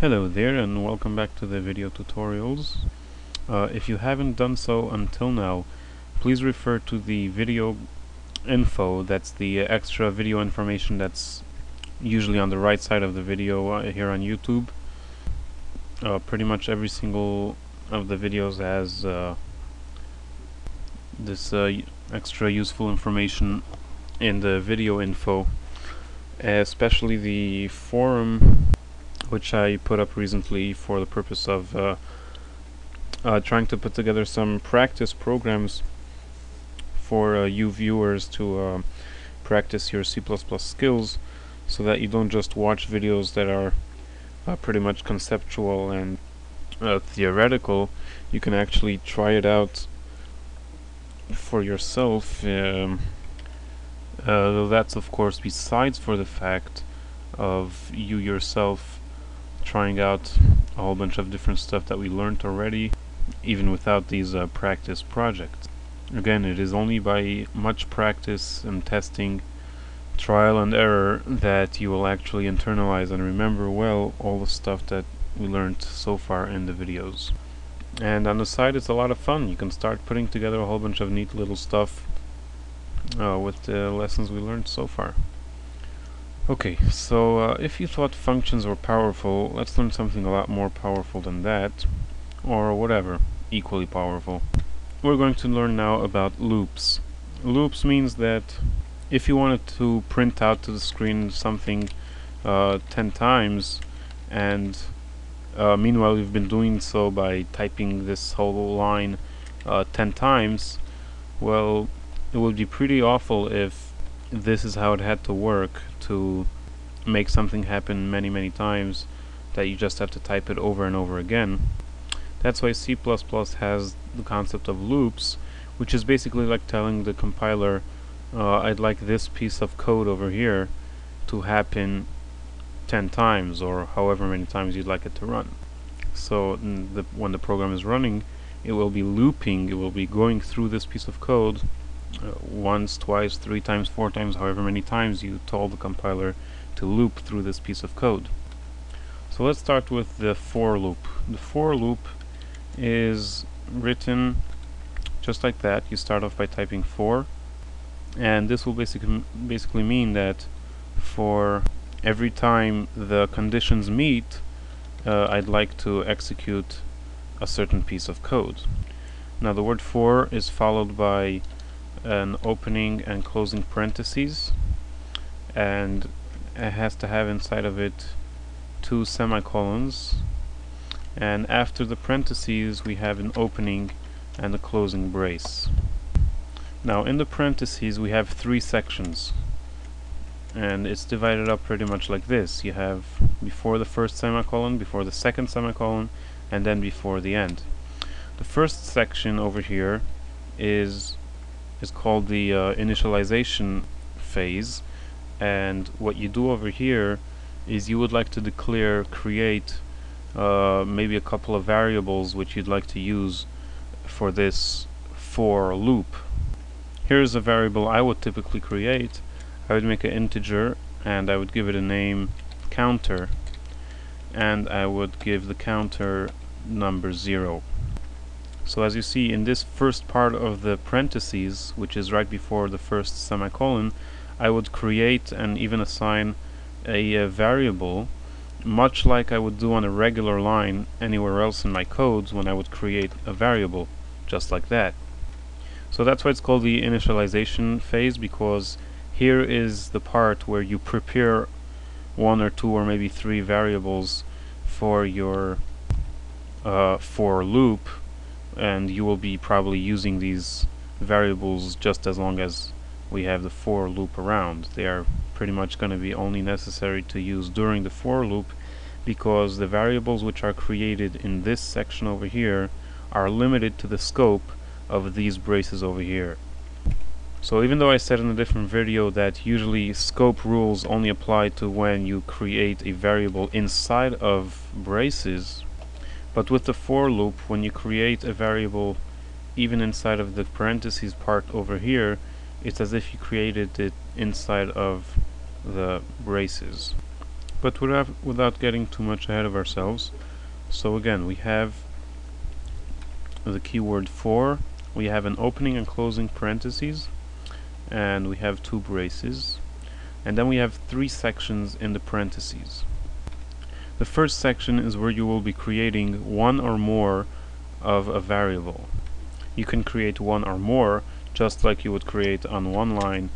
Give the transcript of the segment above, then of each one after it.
Hello there and welcome back to the video tutorials. Uh, if you haven't done so until now, please refer to the video info, that's the extra video information that's usually on the right side of the video uh, here on YouTube. Uh, pretty much every single of the videos has uh, this uh, extra useful information in the video info, especially the forum which I put up recently for the purpose of uh, uh, trying to put together some practice programs for uh, you viewers to uh, practice your C++ skills so that you don't just watch videos that are uh, pretty much conceptual and uh, theoretical. You can actually try it out for yourself um, that's of course besides for the fact of you yourself trying out a whole bunch of different stuff that we learned already even without these uh, practice projects. Again, it is only by much practice and testing, trial and error, that you will actually internalize and remember well all the stuff that we learned so far in the videos. And on the side, it's a lot of fun. You can start putting together a whole bunch of neat little stuff uh, with the lessons we learned so far. Okay, so uh, if you thought functions were powerful, let's learn something a lot more powerful than that, or whatever, equally powerful. We're going to learn now about loops. Loops means that if you wanted to print out to the screen something uh, 10 times, and uh, meanwhile you've been doing so by typing this whole line uh, 10 times, well, it would be pretty awful if this is how it had to work to make something happen many many times that you just have to type it over and over again. That's why C++ has the concept of loops which is basically like telling the compiler uh, I'd like this piece of code over here to happen 10 times or however many times you'd like it to run. So the, when the program is running it will be looping, it will be going through this piece of code uh, once, twice, three times, four times, however many times you told the compiler to loop through this piece of code. So let's start with the for loop. The for loop is written just like that. You start off by typing for and this will basically basically mean that for every time the conditions meet uh, I'd like to execute a certain piece of code. Now the word for is followed by an opening and closing parentheses and it has to have inside of it two semicolons and after the parentheses we have an opening and a closing brace. Now in the parentheses we have three sections and it's divided up pretty much like this. You have before the first semicolon, before the second semicolon, and then before the end. The first section over here is is called the uh, initialization phase. And what you do over here is you would like to declare create uh, maybe a couple of variables which you'd like to use for this for loop. Here's a variable I would typically create. I would make an integer and I would give it a name counter. And I would give the counter number 0 so as you see in this first part of the parentheses, which is right before the first semicolon, I would create and even assign a, a variable much like I would do on a regular line anywhere else in my codes when I would create a variable just like that. So that's why it's called the initialization phase because here is the part where you prepare one or two or maybe three variables for your uh, for loop and you will be probably using these variables just as long as we have the for loop around. They are pretty much going to be only necessary to use during the for loop because the variables which are created in this section over here are limited to the scope of these braces over here. So even though I said in a different video that usually scope rules only apply to when you create a variable inside of braces, but with the for loop, when you create a variable even inside of the parentheses part over here, it's as if you created it inside of the braces. but without, without getting too much ahead of ourselves so again we have the keyword for we have an opening and closing parentheses and we have two braces and then we have three sections in the parentheses the first section is where you will be creating one or more of a variable. You can create one or more just like you would create on one line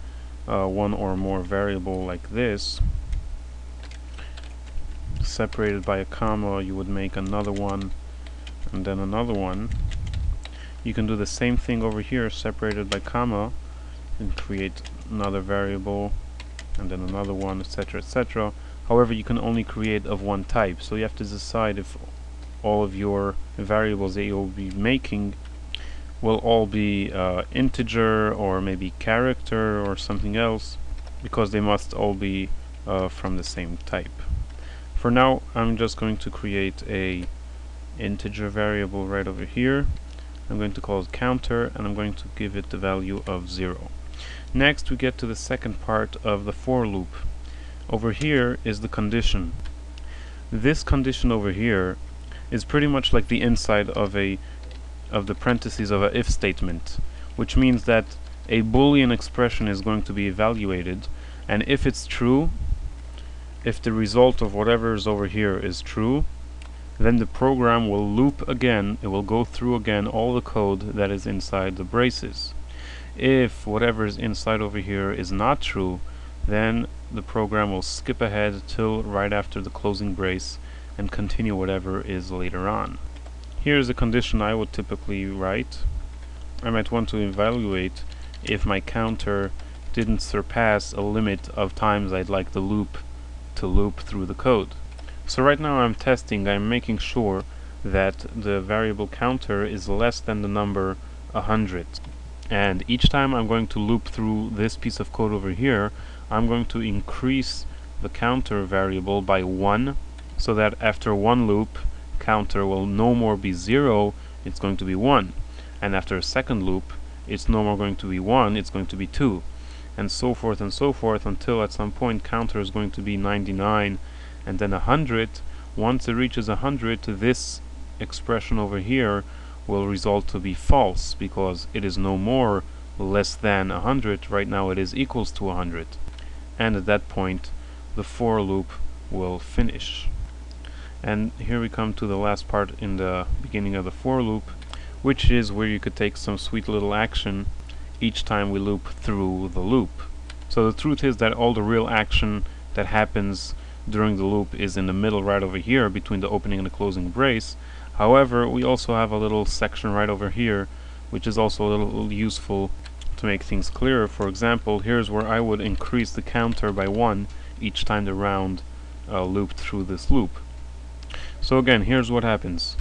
uh, one or more variable like this. Separated by a comma you would make another one and then another one. You can do the same thing over here separated by comma and create another variable and then another one etc etc however you can only create of one type. So you have to decide if all of your variables that you'll be making will all be uh, integer or maybe character or something else because they must all be uh, from the same type. For now I'm just going to create a integer variable right over here. I'm going to call it counter and I'm going to give it the value of 0 next we get to the second part of the for loop over here is the condition. This condition over here is pretty much like the inside of a of the parentheses of a if statement which means that a boolean expression is going to be evaluated and if it's true if the result of whatever is over here is true then the program will loop again it will go through again all the code that is inside the braces. If whatever is inside over here is not true then the program will skip ahead till right after the closing brace and continue whatever is later on. Here's a condition I would typically write. I might want to evaluate if my counter didn't surpass a limit of times I'd like the loop to loop through the code. So right now I'm testing, I'm making sure that the variable counter is less than the number 100 and each time I'm going to loop through this piece of code over here I'm going to increase the counter variable by 1 so that after one loop counter will no more be 0 it's going to be 1 and after a second loop it's no more going to be 1 it's going to be 2 and so forth and so forth until at some point counter is going to be 99 and then 100 once it reaches 100 this expression over here will result to be false because it is no more less than 100 right now it is equals to 100 and at that point the for loop will finish and here we come to the last part in the beginning of the for loop which is where you could take some sweet little action each time we loop through the loop. So the truth is that all the real action that happens during the loop is in the middle right over here between the opening and the closing brace. However, we also have a little section right over here which is also a little useful to make things clearer. For example, here's where I would increase the counter by 1 each time the round uh, looped through this loop. So again, here's what happens.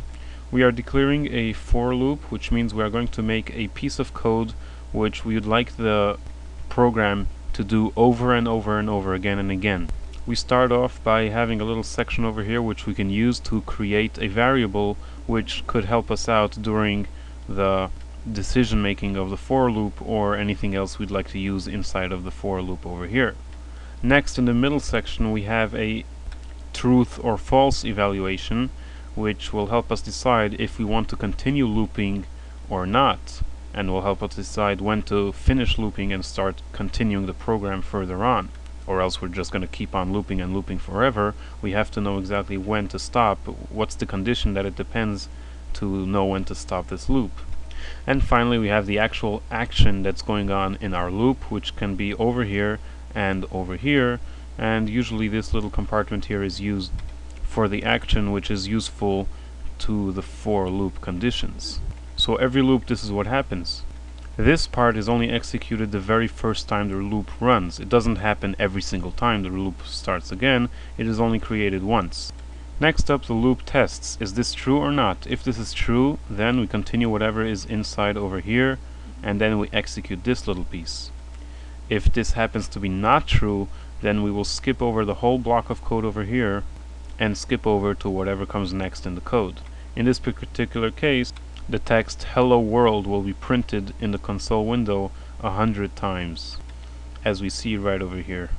We are declaring a for loop, which means we are going to make a piece of code which we would like the program to do over and over and over again and again. We start off by having a little section over here which we can use to create a variable which could help us out during the decision making of the for loop or anything else we'd like to use inside of the for loop over here. Next in the middle section we have a truth or false evaluation which will help us decide if we want to continue looping or not and will help us decide when to finish looping and start continuing the program further on or else we're just going to keep on looping and looping forever we have to know exactly when to stop what's the condition that it depends to know when to stop this loop and finally we have the actual action that's going on in our loop which can be over here and over here and usually this little compartment here is used for the action which is useful to the for loop conditions so every loop this is what happens. This part is only executed the very first time the loop runs. It doesn't happen every single time the loop starts again, it is only created once. Next up the loop tests. Is this true or not? If this is true, then we continue whatever is inside over here, and then we execute this little piece. If this happens to be not true, then we will skip over the whole block of code over here, and skip over to whatever comes next in the code. In this particular case, the text hello world will be printed in the console window a hundred times as we see right over here